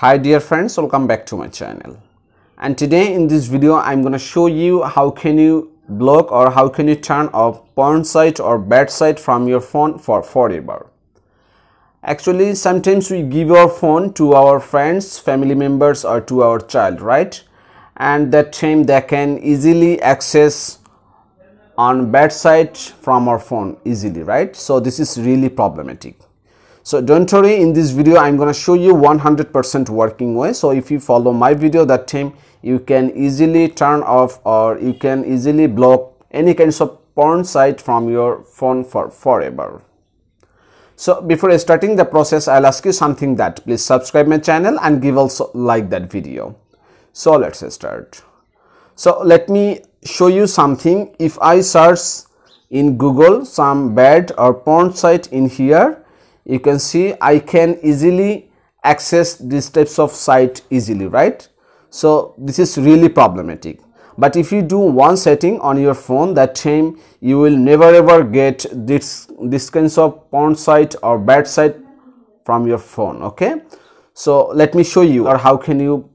Hi dear friends, welcome back to my channel. And today in this video, I'm gonna show you how can you block or how can you turn off porn site or bad site from your phone for forever. Actually, sometimes we give our phone to our friends, family members or to our child, right? And that time they can easily access on bad site from our phone easily, right? So this is really problematic. So don't worry in this video I'm going to show you 100% working way. So if you follow my video that time you can easily turn off or you can easily block any kinds of porn site from your phone for forever. So before starting the process I'll ask you something that please subscribe my channel and give also like that video. So let's start. So let me show you something if I search in Google some bad or porn site in here you can see I can easily access these types of site easily right? So this is really problematic. But if you do one setting on your phone that time you will never ever get this this kinds of porn site or bad site from your phone okay? So let me show you or how can you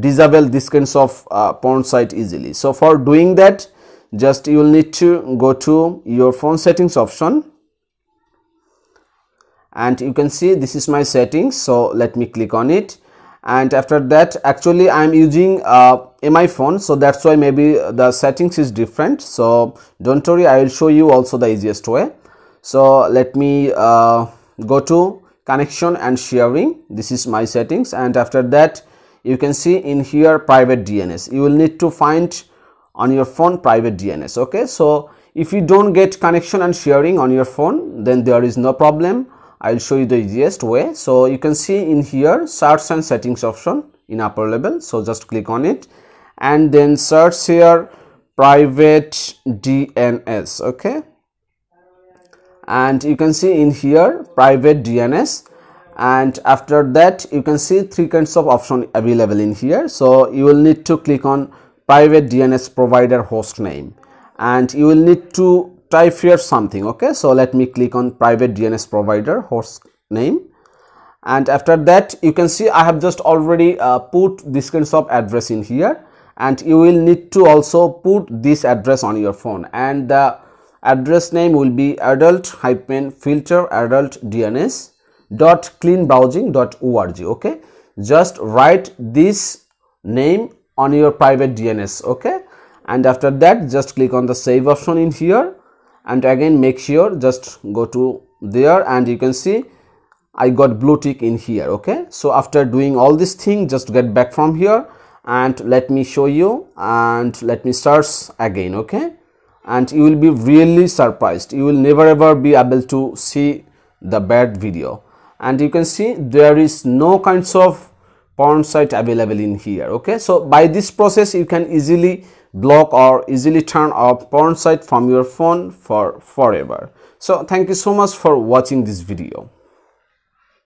disable this kinds of uh, porn site easily. So for doing that just you will need to go to your phone settings option and you can see this is my settings so let me click on it. And after that actually i'm using uh, mi phone so that's why maybe the settings is different. So don't worry i will show you also the easiest way. So let me uh, go to connection and sharing. This is my settings. And after that you can see in here private dns you will need to find on your phone private dns okay? So if you don't get connection and sharing on your phone then there is no problem I'll show you the easiest way. So you can see in here search and settings option in upper level. So just click on it and then search here private DNS. Okay. And you can see in here private DNS and after that you can see three kinds of option available in here. So you will need to click on private DNS provider host name and you will need to type here something okay? So let me click on private dns provider host name. And after that you can see i have just already uh, put this kind of address in here. And you will need to also put this address on your phone. And the address name will be adult hyphen filter adult dns dot clean browsing dot org okay? Just write this name on your private dns okay? And after that just click on the save option in here and again make sure just go to there and you can see I got blue tick in here okay? So after doing all this thing just get back from here and let me show you and let me start again okay? And you will be really surprised. You will never ever be able to see the bad video. And you can see there is no kinds of porn site available in here okay so by this process you can easily block or easily turn off porn site from your phone for forever. So thank you so much for watching this video.